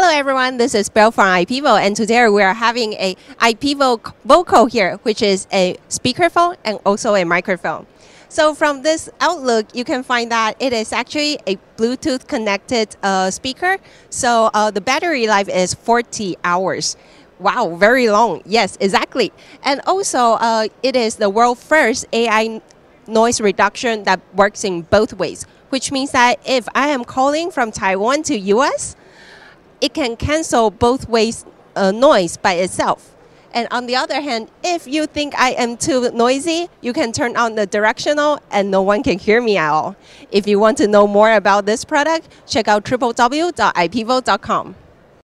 Hello everyone, this is Bill from IPEVO and today we are having a IPEVO Vocal here, which is a speakerphone and also a microphone. So from this outlook, you can find that it is actually a Bluetooth connected uh, speaker. So uh, the battery life is 40 hours. Wow, very long. Yes, exactly. And also, uh, it is the world first AI noise reduction that works in both ways, which means that if I am calling from Taiwan to US, it can cancel both ways uh, noise by itself. And on the other hand, if you think I am too noisy, you can turn on the directional and no one can hear me at all. If you want to know more about this product, check out www.ipevo.com.